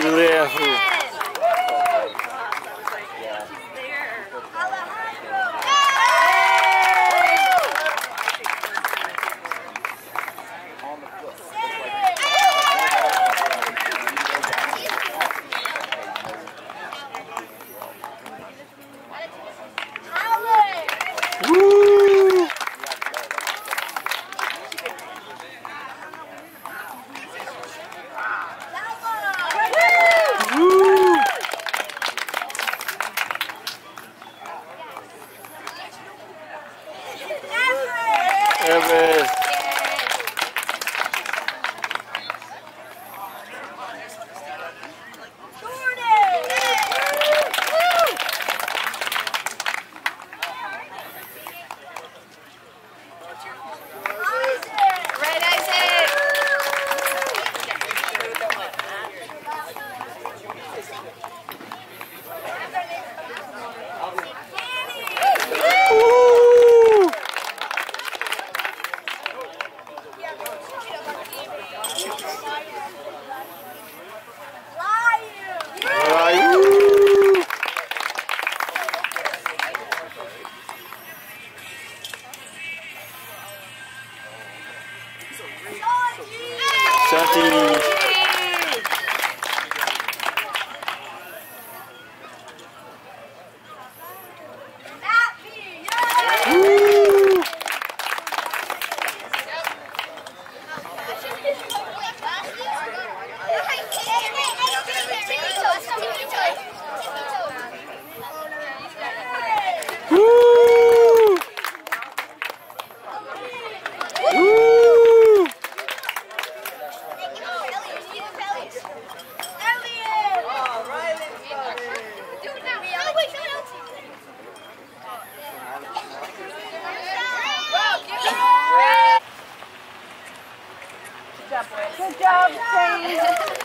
e levo. Santi. Good job, Shane.